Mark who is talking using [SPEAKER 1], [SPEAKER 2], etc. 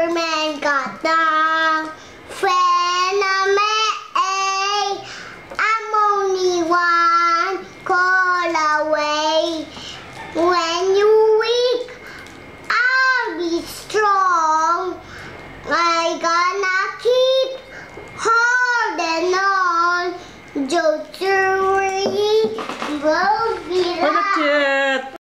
[SPEAKER 1] Superman got the phenomenon. I'm only one call away. When you're weak, I'll be strong. I gonna keep holding on. Joe Three will be